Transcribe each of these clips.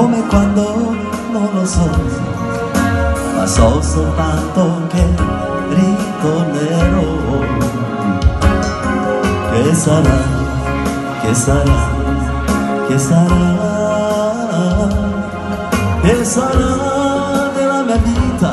come quando non lo so. Ma so soltanto che ritornerò. Che sarà che sarà che sarà. Che sarà della mia vita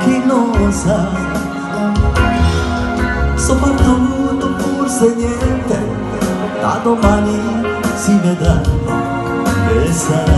chi non sa. Soprattutto forse niente da domani si vedrà